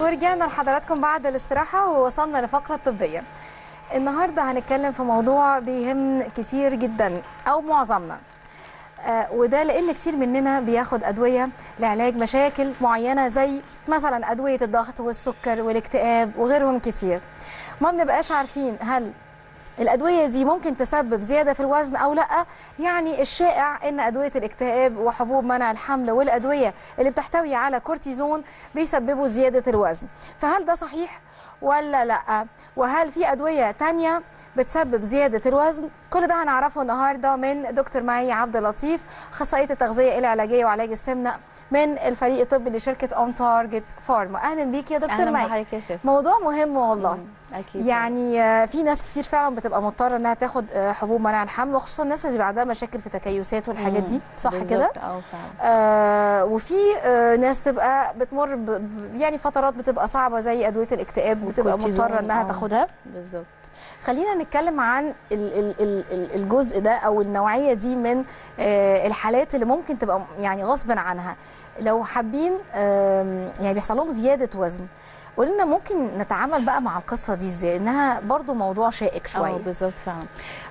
ورجعنا لحضراتكم بعد الاستراحة ووصلنا لفقرة طبية. النهاردة هنتكلم في موضوع بيهم كتير جدا أو معظمنا. آه وده لأن كتير مننا بياخد أدوية لعلاج مشاكل معينة زي مثلا أدوية الضغط والسكر والاكتئاب وغيرهم كتير. ما بنبقاش عارفين هل الأدوية دي ممكن تسبب زيادة في الوزن أو لأ؟ يعني الشائع أن أدوية الاكتئاب وحبوب منع الحمل والأدوية اللي بتحتوي على كورتيزون بيسببوا زيادة الوزن. فهل ده صحيح ولا لأ؟ وهل في أدوية تانية بتسبب زيادة الوزن؟ كل ده هنعرفه النهاردة من دكتور معي عبد اللطيف أخصائية التغذية العلاجية وعلاج السمنة من الفريق الطبي لشركة On Target Pharma أهلا بيك يا دكتور أهلا شيف موضوع مهم والله. أكيد يعني آه، في ناس كتير فعلا بتبقى مضطرة إنها تاخد آه، حبوب منع الحمل وخصوصا الناس اللي عندها مشاكل في التكيسات والحاجات دي. صح كده؟ فعلا. آه وفي آه ناس تبقى بتمر ب يعني فترات بتبقى صعبة زي أدوية الاكتئاب بتبقى مضطرة إنها. تاخدها. بالظبط. خلينا نتكلم عن ال ال ال ال الجزء ده أو النوعية دي من آه الحالات اللي ممكن تبقى يعني غصب عنها. لو حابين يعني بيحصل لهم زيادة وزن قولي لنا ممكن نتعامل بقى مع القصة دي إزاي؟ إنها برضو موضوع شائك آه شوية. بالظبط فعلا.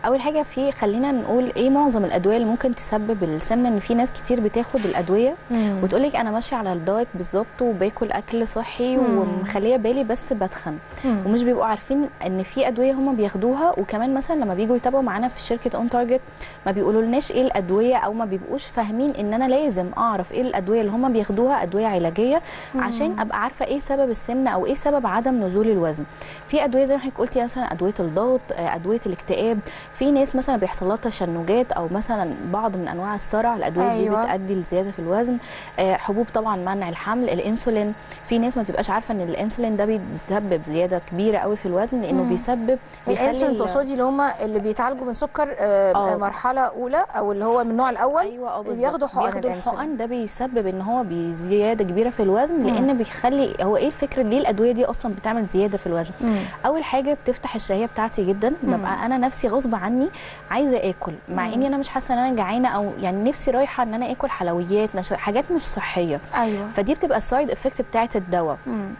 أول حاجة في خلينا نقول إيه معظم الأدوية اللي ممكن تسبب السمنة؟ إن في ناس كتير بتاخد الأدوية. وتقول لك أنا ماشية على الدايت بالظبط وباكل أكل صحي. ومخلية بالي بس بتخن. مم. ومش بيبقوا عارفين إن في أدوية هم بياخدوها. وكمان مثلا لما بييجوا يتابعوا معانا في شركة On Target ما بيقولوا لناش إيه الأدوية أو ما بيبقوش فاهمين إن أنا لازم أعرف إيه الأدوية اللي هم بياخدوها أدوية علاجية عشان أبقى عارفة إيه سبب السمنة أو إيه سبب عدم نزول الوزن في أدوية زي ما حضرتك قلتي مثلا أدوية الضغط آه، أدوية الاكتئاب في ناس مثلا بيحصل لها تشنجات أو مثلا بعض من أنواع الصرع الأدوية أيوة. دي بتؤدي لزيادة في الوزن آه، حبوب طبعا منع الحمل الإنسولين في ناس ما بتبقاش عارفة إن الإنسولين ده بيسبب زيادة كبيرة قوي في الوزن لأنه مم. بيسبب الإنسولين ال- تقصدي اللي هم اللي بيتعالجوا من سكر آه، آه. مرحلة أولى أو اللي هو من النوع الأول آه بالظبط. بياخدوا حقن بياخدوا. الحقن ده بيسبب إن هو بزيادة كبيرة في الوزن لأن بيخلي هو إيه الفكرة ليه الأدوية دي أصلا بتعمل زيادة في الوزن مم. أول حاجة بتفتح الشهية بتاعتي جدا. ببقى أنا نفسي غصب عني عايزة آكل مع مم. إني أنا مش حاسة إن أنا جعانة أو يعني نفسي رايحة إن أنا آكل حلويات. حاجات مش صحية أيوه فدي بتبقى ال side effect بتاعة الدواء مم.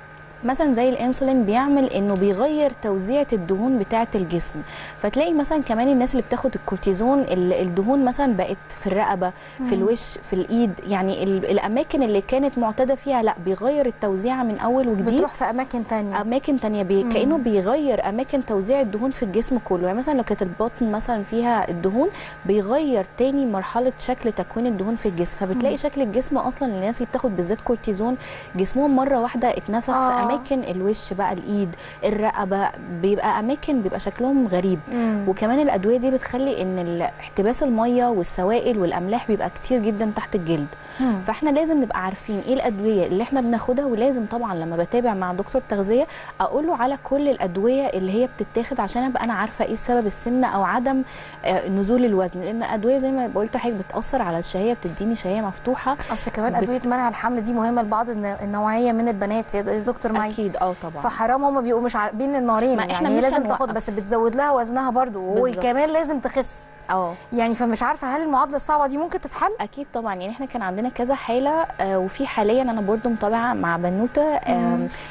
مثلا زي الإنسولين بيعمل إنه بيغير توزيعة الدهون بتاعة الجسم. فتلاقي مثلا كمان الناس اللي بتاخد الكورتيزون ال- الدهون مثلا بقت في الرقبة في الوش في الإيد. يعني ال- الأماكن اللي كانت معتادة فيها لأ بيغير التوزيعة من أول وجديد. بتروح في أماكن تانية. أماكن تانية. بي... كأنه بيغير أماكن توزيع الدهون في الجسم كله. يعني مثلا لو كانت البطن مثلا فيها الدهون بيغير تاني مرحلة شكل تكوين الدهون في الجسم. فبتلاقي مم. شكل الجسم أصلا الناس اللي بتاخد بالذات كورتيزون جسمهم مرة واحدة اتنفخ آه. في أماكن الوش بقى الإيد الرقبة بيبقى أماكن بيبقى شكلهم غريب. مم. وكمان الأدوية دي بتخلي إن احتباس المية والسوائل والأملاح بيبقى كتير جدا تحت الجلد. مم. فإحنا لازم نبقى عارفين إيه الأدوية اللي إحنا بناخدها ولازم طبعا لما بتابع مع دكتور تغذية أقول له على كل الأدوية اللي هي بتتاخد عشان أبقى أنا عارفة إيه سبب السمنة أو عدم آه، نزول الوزن. لأن الأدوية زي ما قلت لحضرتك بتأثر على الشهية بتديني شهية مفتوحة. أصل كمان أدوية منع الحمل دي مهمة لبعض الن- النوعية من البنات. يا دكتور معي أكيد آه طبعا فحرام هم بيبقوا مش بين النارين يعني هي لازم. تاخد بس بتزود لها وزنها برضو. وكمان لازم تخس آه يعني فمش عارفة هل المعادلة الصعبة دي ممكن تتحل أكيد طبعا يعني إحنا كان عندنا كذا حالة آه، وفي حاليا أنا برضو متابعة مع بنوتة.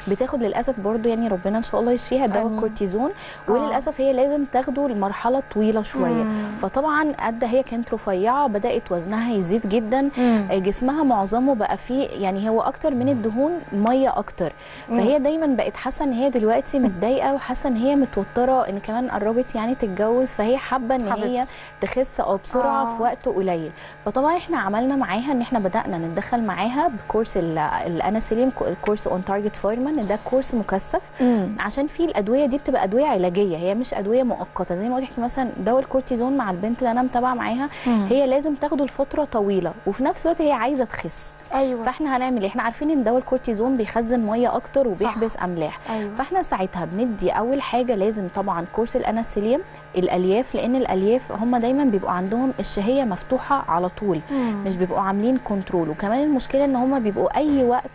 بتاخد للأسف برضو يعني ربنا إن شاء الله يشفيها دواء آمين. كورتيزون آه. وللأسف هي لازم تاخده لمرحلة طويلة شوية مم. فطبعا قد هي كانت رفيعة بدأت وزنها يزيد جدا مم. آه، جسمها معظمه بقى فيه يعني هو أكتر من الدهون مية أكتر فهي دايما بقت حاسة إن هي دلوقتي متضايقة وحاسة إن هي متوترة إن كمان قربت يعني تتجوز فهي حابة إن هي حبيبتي. تخس أو بسرعة آه. في وقت قليل. فطبعا إحنا عملنا معاها إن إحنا بدأنا نتدخل معاها بكورس ال- الاناسيليوم كورس On Target Pharma ده كورس مكثف. عشان في الأدوية دي بتبقى أدوية علاجية هي مش أدوية مؤقتة. زي ما قلت مثلا دواء الكورتيزون مع البنت اللي أنا متابعة معاها. هي لازم تاخده لفترة طويلة. وفي نفس الوقت هي عايزة تخس. أيوه. فإحنا هنعمل إيه؟ إحنا عارفين إن دواء الكورتيزون بيخزن مية أكتر وبيحبس أملاح. أيوه. فإحنا ساعتها بندي أول حاجة لازم طبعا كورس الاناسيليوم الألياف لأن الألياف هم دايما بيبقوا عندهم الشهية مفتوحة على طول مم. مش بيبقوا عاملين control وكمان المشكلة إن هم بيبقوا أي وقت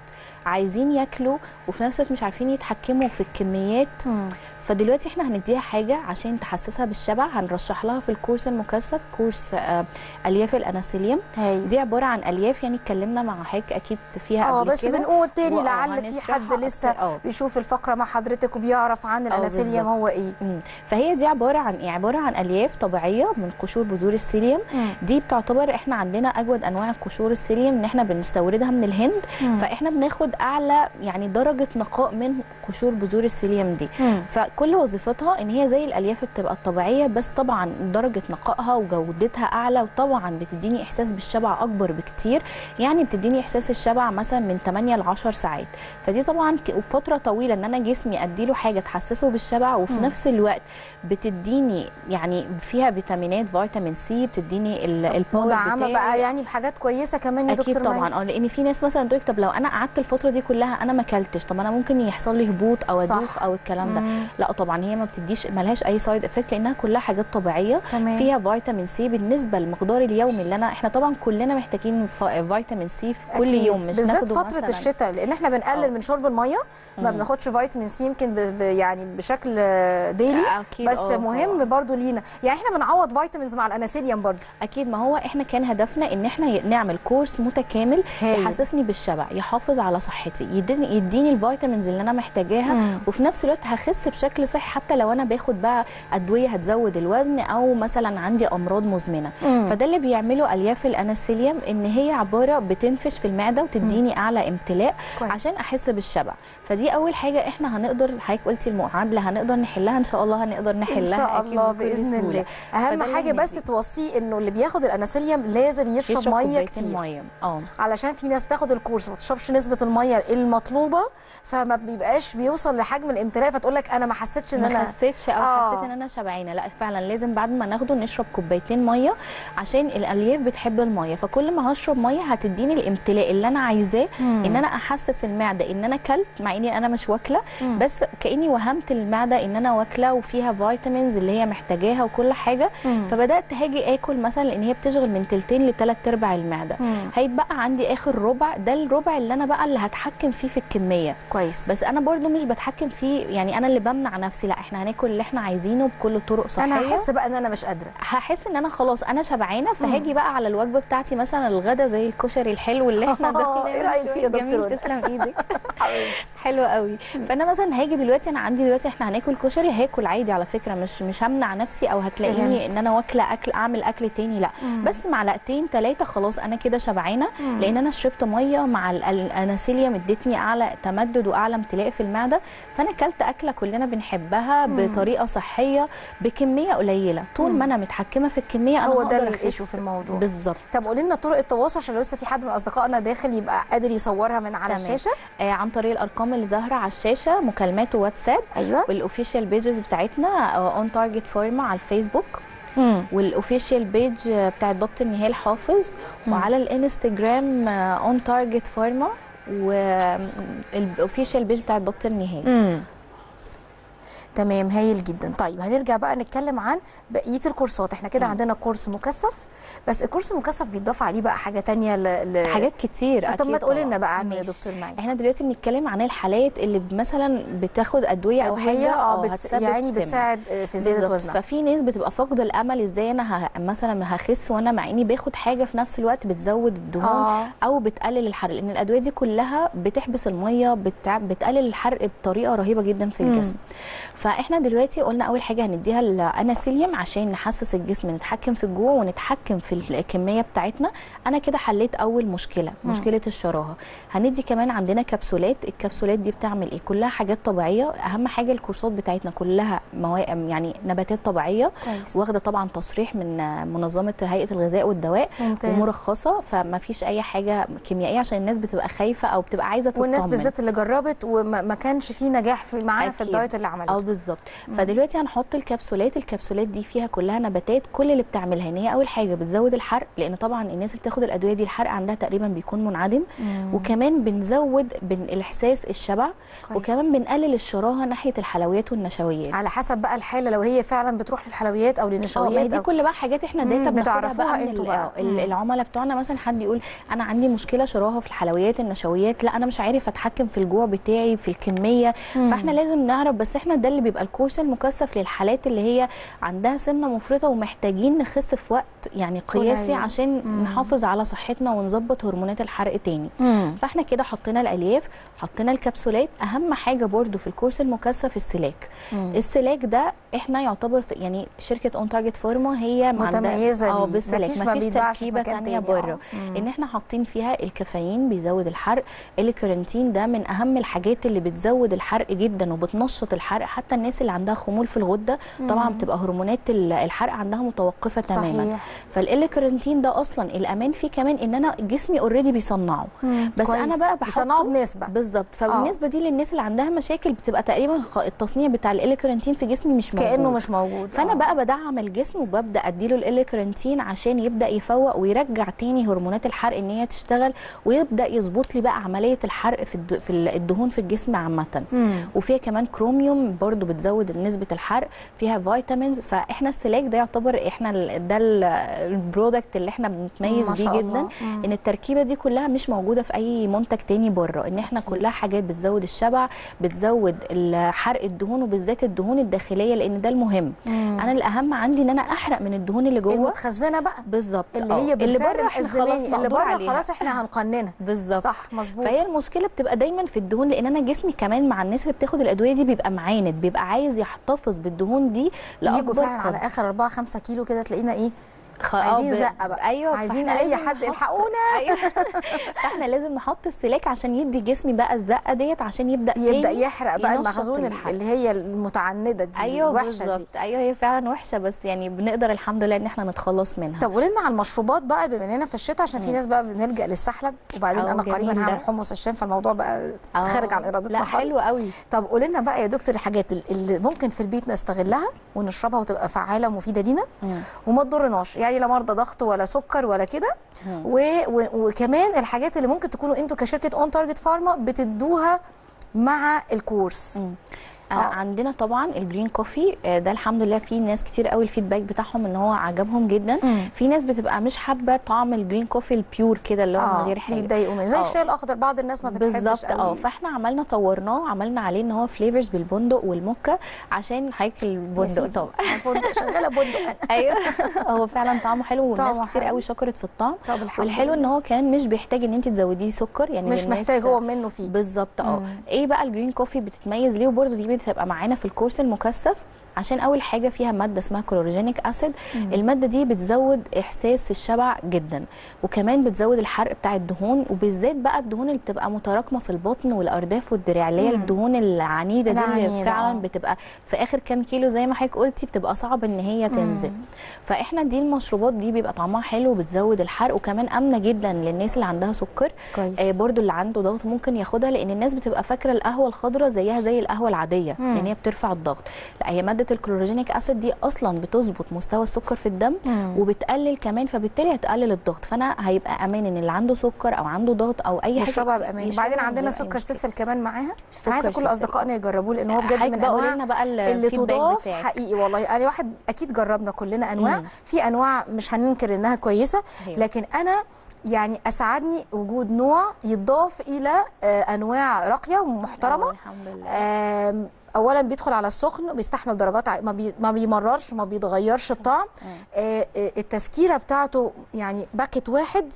عايزين ياكلوا وفي نفس الوقت مش عارفين يتحكموا في الكميات مم. فدلوقتي إحنا هنديها حاجة عشان تحسسها بالشبع. هنرشح لها في الكورس المكثف كورس آه، ألياف الاناسيليوم دي عبارة عن ألياف يعني اتكلمنا مع حضرتك أكيد فيها آه قبل بس كده. بنقول تاني لعل في حد لسه. آه. بيشوف الفقرة مع حضرتك وبيعرف عن آه الاناسيليوم. هو إيه. مم. فهي دي عبارة عن إيه؟ عبارة عن ألياف طبيعية من قشور بذور السيليوم. دي بتعتبر إحنا عندنا أجود أنواع القشور السيليوم إن إحنا بنستوردها من الهند. مم. فإحنا بناخد أعلى يعني درجة نقاء من قشور بذور السيليوم دي. مم. فكل وظيفتها إن هي زي الألياف بتبقى الطبيعية بس طبعا درجة نقائها وجودتها أعلى وطبعا بتديني إحساس بالشبع أكبر بكتير يعني بتديني إحساس الشبع مثلا من 8 ل 10 ساعات فدي طبعا فتره طويلة إن أنا جسمي أديله حاجة تحسسه بالشبع وفي مم. نفس الوقت بتديني يعني فيها فيتامينات فيتامين سي بتديني ال- ال power مدعمة. بقى يعني بحاجات كويسة كمان يا أكيد دكتور طبعا مي آه لأن في ناس مثلا تقول طب لو أنا قعدت الفترة دي كلها أنا ما أكلتش طب أنا ممكن يحصل لي هبوط أو. أدوخ أو الكلام ده مم. لا طبعا هي ما بتديش ملهاش أي side effect لأنها كلها حاجات طبيعية تمام فيها فيتامين سي بالنسبة للمقدار اليومي اللي أنا إحنا طبعا كلنا محتاجين فيتامين سي في كل أكيد. يوم مش بالذات فترة مثلا الشتاء لأن إحنا بنقلل آه. من شرب المية ما. بناخدش فيتامين سي يمكن ب... يعني بشكل daily أكيد بس آه، مهم آه. برضو لينا يعني إحنا بنعوض vitamins مع الاناسيليوم برضو أكيد ما هو إحنا كان هدفنا إن إحنا نعمل كورس متكامل هايل. يحسسني بالشبع يحافظ على صحتي يديني يديني ال vitamins اللي أنا محتاجاها. وفي نفس الوقت هخس بشكل صحي حتى لو أنا باخد بقى أدوية هتزود الوزن أو مثلا عندي أمراض مزمنة مم. فده اللي بيعمله ألياف الاناسيليوم إن هي عبارة بتنفش في المعدة وتديني أعلى امتلاء كويس. عشان أحس بالشبع فدي أول حاجة إحنا هنقدر حضرتك قلتي المعادلة هنقدر نحلها إن شاء الله هنقدر نحلها إن شاء الله بإذن. الله أهم حاجة بس. توصيه إنه اللي بياخد الاناسيليوم لازم يشرب, يشرب مية كتير مية آه علشان في ناس بتاخد الكورس ما تشربش نسبة المية المطلوبة فما بيبقاش بيوصل لحجم الامتلاء فتقول لك أنا ما حسيتش إن ما أنا خسيتش أو آه. حسيت إن أنا شبعانة لأ فعلا لازم بعد ما ناخده نشرب كوبايتين مية عشان الألياف بتحب المية فكل ما هشرب مية هتديني الامتلاء اللي أنا عايزاه. إن أنا أحسس المعدة إن أنا أكلت مع إني أنا مش واكلة. بس كأني وهمت المعدة إن أنا واكلة وفيها فيتامينز اللي هي محتاجاها وكل حاجة مم. فبدأت هاجي آكل مثلا لأن هي بتشغل من تلتين لثلاث أرباع المعدة. هيتبقى عندي آخر ربع ده الربع اللي أنا بقى اللي هتحكم فيه في الكمية كويس بس أنا برضو مش بتحكم فيه يعني أنا اللي بمنع نفسي لأ إحنا هناكل اللي إحنا عايزينه بكل طرق صحية. أنا هحس بقى إن أنا مش قادرة. هحس إن أنا خلاص أنا شبعانة فهاجي بقى على الوجبة بتاعتي مثلا الغدا زي الكشري الحلو اللي إحنا داخلين إيه رأيك فيه يا جميل دكتورة؟ تسلم إيدك. حلو قوي. فأنا مثلا هاجي دلوقتي أنا عندي دلوقتي إحنا هناكل كشري هاكل عادي على فكرة مش مش همنع نفسي أو هتلاقيني. إن أنا واكلة أكل أعمل أكل تاني لأ. مم. بس معلقتين ثلاثة خلاص أنا كده شبعانة. لأن أنا شربت مية مع ال- الاناسيليوم ادتني أعلى تمدد وأعلى امتلاء في المعدة. فأنا اكلت أكلة كلنا بنحبها. بطريقة صحية بكمية قليلة طول. ما أنا متحكمة في الكمية أنا هو ده ال issue. في الموضوع بالظبط طب قولي لنا طرق التواصل عشان لسه في حد من أصدقائنا داخل يبقى قادر يصورها من على تمام. الشاشة آه عن طريق الأرقام اللي ظاهرة على الشاشة مكالمات وواتساب أيوه وال official pages بتاعتنا On Target Pharma على الفيسبوك. وال official page بتاع دكتور نهال حافظ مم. وعلى الإنستجرام On Target Pharma وال official page بتاع الدكتور نهال تمام هايل جدا طيب هنرجع بقى نتكلم عن بقية الكورسات إحنا كده. عندنا كورس مكثف بس الكورس المكثف بيتضاف عليه بقى حاجة تانية ل... ل... حاجات كتير طب ما تقولي لنا. بقى عنه يا. دكتور معي إحنا دلوقتي بنتكلم عن الحالات اللي مثلا بتاخد أدوية أو حاجة آه أو بتس... يعني. بتساعد آه، في زيادة. وزنها ففي ناس بتبقى فاقدة الأمل إزاي أنا ه... مثلا هخس وأنا مع إني باخد حاجة في نفس الوقت بتزود الدهون آه أو بتقلل الحرق لأن الأدوية دي كلها بتحبس المية بتع... بتقلل الحرق بطريقة رهيبة جدا في. الجسم فاحنا دلوقتي قلنا أول حاجة هنديها الاناسيليوم عشان نحسس الجسم نتحكم في الجوع ونتحكم في الكمية بتاعتنا. أنا كده حليت أول مشكلة مم. مشكلة الشراهة. هندي كمان عندنا كبسولات. الكبسولات دي بتعمل إيه؟ كلها حاجات طبيعية. أهم حاجة الكورسات بتاعتنا كلها موائم يعني نباتات طبيعية. واخدة طبعا تصريح من منظمة هيئة الغذاء والدواء ممتاز. ومرخصة. فما فيش أي حاجة كيميائية عشان الناس بتبقى خايفة أو بتبقى عايزة تطمن. والناس بالذات اللي جربت وما ما كانش في نجاح في معانا في. الدايت اللي عملته. بالظبط فدلوقتي هنحط الكبسولات الكبسولات دي فيها كلها نباتات كل اللي بتعملها ان هي أول حاجة بتزود الحرق لأن طبعا الناس اللي بتاخد الأدوية دي الحرق عندها تقريبا بيكون منعدم مم. وكمان بنزود بن الإحساس الشبع كويس. وكمان بنقلل الشراهة ناحية الحلويات والنشويات على حسب بقى الحالة لو هي فعلا بتروح للحلويات أو آه للنشويات دي أو كل بقى حاجات إحنا داتا بناخدها بتعرفوها بقى من بقى. آه،. العملاء بتوعنا مثلا حد يقول أنا عندي مشكلة شراهة في الحلويات النشويات لا أنا مش عارف أتحكم في الجوع بتاعي في الكمية مم. فإحنا لازم نعرف بس إحنا ده اللي بيبقى الكورس المكثف للحالات اللي هي عندها سمنة مفرطة ومحتاجين نخس في وقت يعني قياسي قليل. عشان مم. نحافظ على صحتنا ونظبط هرمونات الحرق تاني مم. فاحنا كده حطينا الألياف حطينا الكبسولات أهم حاجة برضو في الكورس المكثف السلاك مم. السلاك ده إحنا يعتبر في يعني شركة On Target Pharma هي متميزة آه. بالسلاك مفيش تركيبة. آه. بره مم. إن إحنا حاطين فيها الكافيين بيزود الحرق الكارنتين ده من أهم الحاجات اللي بتزود الحرق جدا وبتنشط الحرق حتى الناس اللي عندها خمول في الغدة طبعا. بتبقى هرمونات ال- الحرق عندها متوقفة تماما صحيح ده أصلا الأمان فيه كمان إن أنا جسمي already بيصنعه. بس كويس. أنا بقى بحطه بنسبة بالظبط فبالنسبة دي للناس اللي عندها مشاكل بتبقى تقريبا التصنيع بتاع ال L-carnitine في جسمي مش موجود كأنه مش موجود فأنا آه. بقى بدعم الجسم وببدأ أديله ال L-carnitine عشان يبدأ يفوق ويرجع تاني هرمونات الحرق إن هي تشتغل ويبدأ يظبط لي بقى عملية الحرق في الد- في الدهون في الجسم عامة. وفيها كمان كروميوم برضو بتزود نسبة الحرق فيها vitamins فإحنا السلاك ده يعتبر إحنا ده ال- ال product اللي إحنا بنتميز بيه جدا. إن التركيبة دي كلها مش موجودة في أي منتج تاني بره إن إحنا. كلها حاجات بتزود الشبع بتزود حرق الدهون وبالذات الدهون الداخلية لأن ده المهم مم. أنا الأهم عندي إن أنا أحرق من الدهون اللي جوه المتخزنة بقى بالظبط اللي آه. هي بالفعل بره إحنا خلاص اللي بره. خلاص إحنا هنقننها بالظبط صح مظبوط فهي المشكلة بتبقى دايما في الدهون لأن أنا جسمي كمان مع الناس اللي بتاخد الأدوية دي بيبقى معاند بيبقى عايز يحتفظ بالدهون دي جوا لأكبر فعلا على آخر 4 5 كيلو كده تلاقينا إيه خ- آه، عايزين زقة بقى. أيوه عايزين أي لازم حد الحقونا أيوه فإحنا لازم نحط السلاك عشان يدي جسمي بقى الزقة ديت عشان يبدأ يبدأ يحرق بقى المخزون. اللي هي المتعندده دي أيوه الوحشة بالظبط دي أيوه هي فعلا وحشة بس يعني بنقدر الحمد لله إن إحنا نتخلص منها طب قولي لنا على المشروبات بقى بما إننا في الشتاء عشان في. ناس بقى بنلجأ للسحلب وبعدين أنا قريبا. هعمل حمص الشام فالموضوع بقى آه، خارج عن إرادتنا لا خالص حلو قوي طب قولي لنا بقى يا دكتور الحاجات اللي ممكن في البيت نستغلها ونشربها وتبقى فعالة ومفيدة لينا. وما تضرناش يعني لا مرضى ضغط ولا سكر ولا كده. وكمان الحاجات اللي ممكن تكونوا أنتوا كشركة On Target Pharma بتدوها مع الكورس. آه. آه. عندنا طبعا ال green coffee آه، ده الحمد لله في ناس كتير قوي ال feedback بتاعهم إن هو عجبهم جدا مم. في ناس بتبقى مش حابة طعم ال green coffee ال pure كده اللي هو من غير حاجة بيتضايقوا منه زي آه. الشاي الأخضر بعض الناس ما بتحبش بالظبط آه. فإحنا عملنا طورناه عملنا عليه إن هو flavors بالبندق والموكا عشان حضرتك البندق. طبعا بندق شغالة بندق أيوه هو فعلا طعمه حلو والناس كتير. قوي شكرت في الطعم والحلو. إن هو كمان مش بيحتاج إن أنت تزوديه سكر يعني مش محتاج هو منه فيه بالظبط آه. إيه بقى ال green coffee بتتميز ليه وبرده دي بتبقى معانا في الكورس المكثف. عشان أول حاجة فيها مادة اسمها chlorogenic acid. المادة دي بتزود إحساس الشبع جدا وكمان بتزود الحرق بتاع الدهون وبالذات بقى الدهون اللي بتبقى متراكمة في البطن والأرداف والدراع اللي هي. الدهون العنيدة دي اللي فعلا آه. بتبقى في آخر كام كيلو زي ما حضرتك قلتي بتبقى صعب إن هي تنزل مم. فإحنا دي المشروبات دي بيبقى طعمها حلو وبتزود الحرق وكمان آمنة جدا للناس اللي عندها سكر كويس آه برضو اللي عنده ضغط ممكن ياخدها لأن الناس بتبقى فاكرة القهوة الخضراء زيها زي القهوة العادية. لأن هي بترفع الضغط لا هي مادة الكلوروجينيك أسيد دي أصلا بتظبط مستوى السكر في الدم مم. وبتقلل كمان فبالتالي هتقلل الضغط فأنا هيبقى أمان إن اللي عنده سكر أو عنده ضغط أو أي حاجة يشربها بامان وبعدين عندنا سكر. سيسل كمان معاها أنا عايزة كل. اصدقائنا يجربوه لأن هو بجد من أنواع بقى اللي تضاف حقيقي والله أنا واحد أكيد جربنا كلنا أنواع مم. في أنواع مش هننكر إنها كويسة أيوة. لكن أنا يعني اسعدني وجود نوع يضاف إلى آه، أنواع راقية ومحترمة الحمد لله اولا بيدخل على السخن بيستحمل درجات ع- ما, بي ما بيمررش ما بيتغيرش الطعم. آه، آه، التسكيره بتاعته يعني باكت واحد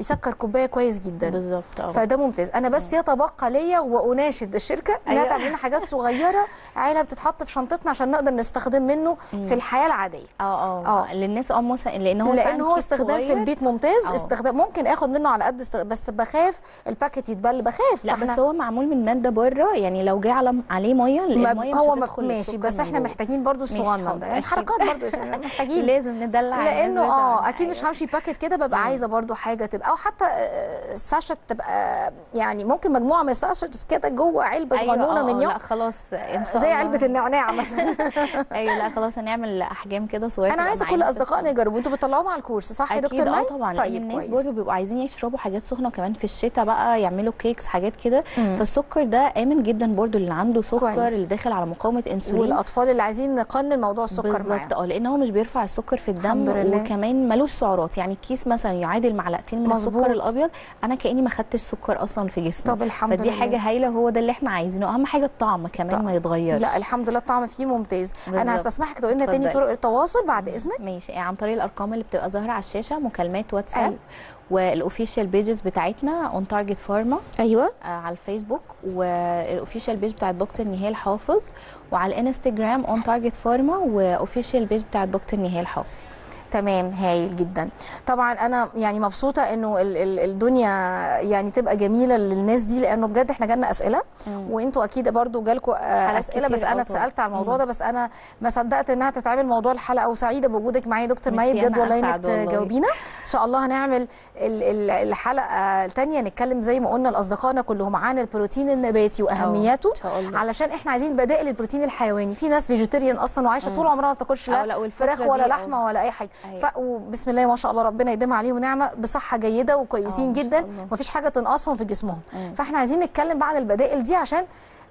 يسكر كوباية كويس جدا بالظبط آه فده ممتاز أنا بس يتبقى ليا وأناشد الشركة إنها أيوة. تعمل لنا حاجات صغيرة علب بتتحط في شنطتنا عشان نقدر نستخدم منه في الحياة العادية آه آه. آه للناس آه مثلا لأن هو لأن هو استخدام في. البيت ممتاز آه. استخدام ممكن آخد منه على قد استخدام بس بخاف ال packet يتبل بخاف لا بس هو معمول من مادة بره يعني لو جه على عليه مية المية مش هو هتدخل ماشي بس إحنا. محتاجين برضو الصغنن ده يعني أكيد. حركات برضو يعني محتاجين لازم ندلع لأنه الناس آه. أكيد مش أيوة. همشي packet كده ببقى مم. عايزة برضو حاجة تبقى أو حتى آه، sachet تبقى يعني ممكن مجموعة من ال sachets كده جوه علبة أيوة، صغنونة آه، من آه، يوم لأ خلاص إن شاء زي الله علبه النعناع مثلا أيوه لأ خلاص هنعمل أحجام كده صغيرة أنا عايزة كل أصدقائنا. يجربوا أنتوا بتطلعوهم على الكورس صح يا دكتور مي طبعا طيب الناس برضه بيبقوا عايزين يشربوا حاجات سخنة وكمان في الشتاء بقى يعملوا cakes حاجات كده. فالسكر ده آمن جدا برضه اللي عنده سكر كويس. اللي داخل على مقاومة إنسولين والأطفال اللي عايزين نقنن موضوع السكر معاهم بالظبط آه لأن هو مش بيرفع السكر في الدم. وكمان ملوش سعرات يعني كيس مثلا يعادل معلقتين من. السكر الأبيض أنا كأني ما خدتش سكر أصلا في جسمي. طب الحمد فدي لله. حاجة هايلة هو ده اللي إحنا عايزينه. أهم حاجة الطعم كمان طعم. ما يتغيرش. لا الحمد لله الطعم فيه ممتاز. أنا بالظبط. هستسمحك تقول لنا تاني. طرق التواصل بعد إذنك؟ ماشي. عن طريق الأرقام اللي بتبقى ظاهرة على الشاشة مكالمات واتساب أيوة. وال official pages بتاعتنا On Target Pharma أيوه. على الفيسبوك وال official page بتاع الدكتور نهال حافظ وعلى الانستجرام On Target Pharma و official page بتاع الدكتور نهال حافظ. تمام هايل جدا طبعا أنا يعني مبسوطة إنه ال- ال- الدنيا يعني تبقى جميلة للناس دي لأنه بجد إحنا جالنا أسئلة وإنتوا أكيد برضو جالكم أسئلة بس أنا. اتسألت على الموضوع. ده بس أنا ما صدقت إنها تتعمل موضوع الحلقة وسعيدة بوجودك معايا دكتور مي ميرسي، بجد والله إنك. تجاوبينا إن شاء الله هنعمل ال- ال- الحلقة الثانية نتكلم زي ما قلنا لأصدقائنا كلهم عن البروتين النباتي واهميته علشان إحنا عايزين بدائل البروتين الحيواني في ناس vegetarian أصلا وعايشة. طول عمرها ما بتاكلش لا فراخ ولا لحمة ولا أي حاجة أيوة. ف... وبسم الله ما شاء الله ربنا يديمها عليهم نعمه بصحة جيدة وكويسين آه، جدا. ومفيش حاجة تنقصهم في جسمهم مم. فإحنا عايزين نتكلم بقى عن البدائل دي عشان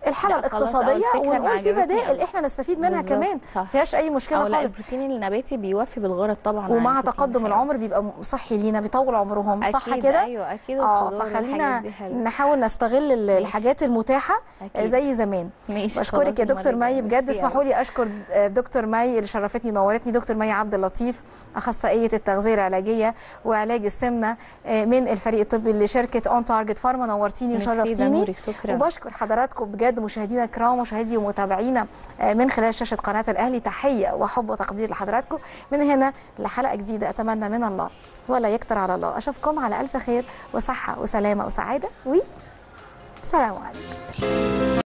الحالة الاقتصادية ونقول في بدائل. إحنا نستفيد منها بالظبط، كمان صح. ما فيهاش أي مشكلة خالص البروتين النباتي بيوفي بالغرض طبعا ومع تقدم. العمر بيبقى صحي لينا بيطول عمرهم صح أكيد، كده أيوه أكيد آه فخلينا. نحاول نستغل ال- الحاجات المتاحة أكيد. زي زمان ماشي بشكرك يا دكتور مي. بجد اسمحوا. لي أشكر آه، دكتور مي اللي شرفتني ونورتني دكتور مي عبد اللطيف أخصائية التغذية العلاجية وعلاج السمنة آه، من الفريق الطبي لشركة On Target Pharma نورتيني وشرفتيني وبشكر حضراتكم بجد مشاهدينا الكرام ومشاهدي ومتابعينا آه، من خلال شاشة قناة الأهلي تحية وحب وتقدير لحضراتكم. من هنا لحلقة جديدة أتمنى من الله ولا يكتر على الله. أشوفكم على ألف خير وصحة وسلامة وسعادة و سلام عليكم.